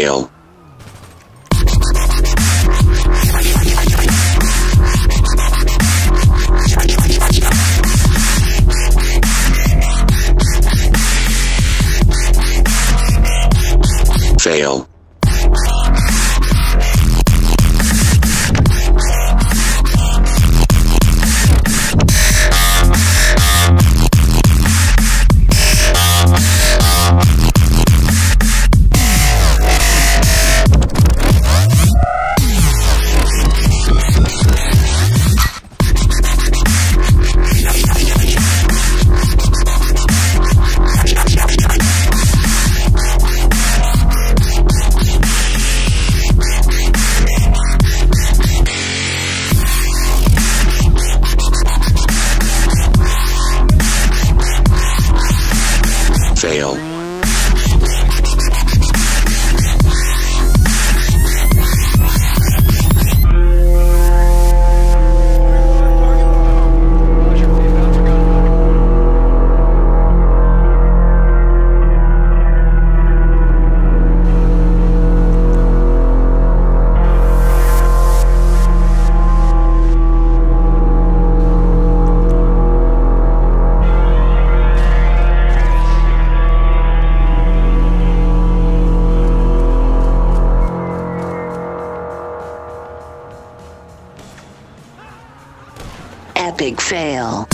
Fail. Fail. Fail. Epic fail.